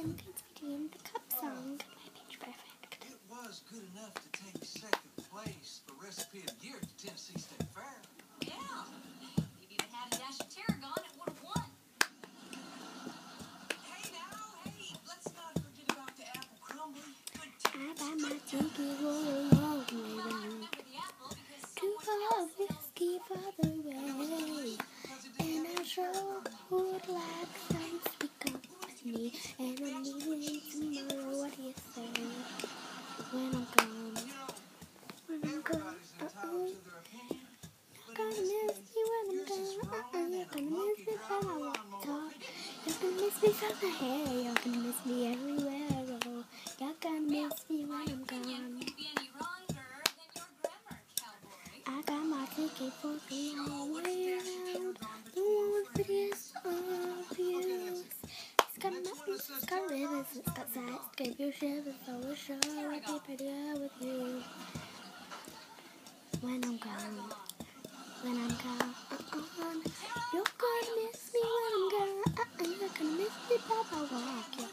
and Prince Between the Cup song. My pitch perfect. It was good enough to take second place for Recipe of the Year at the Tennessee State Fair. Yeah. If you'd had a dash of tarragon, it would have won. Hey now, hey, let's not forget about the apple crumbly. Good I buy my ticket all along Well, way the apple because Two someone for whiskey for the way. because it didn't And I sure would like some to speak up with me. And I'm leaving tomorrow. What do you say? When I'm gone. You know, When I'm gone. everybody's Uh entitled oh. to their opinion. You're But in gonna this miss case, me when I'm yours is gone. Uh wrong uh. and You're a gonna monkey miss me drive when I a walk lawnmower. talk. You're gonna miss me from the hair. You're gonna miss me everywhere. Oh, you're gonna miss me when I'm gone. couldn't be any wronger than your. I got my ticket for the long way around. The one with of views. It's got mountains, it's got rivers, it's got sights, give you shivers. So we're sure I'll be prettier with you. When I'm gone, when I'm gone, uh-uh. You're gonna miss me when I'm gone, uh-uh. You're gonna miss me by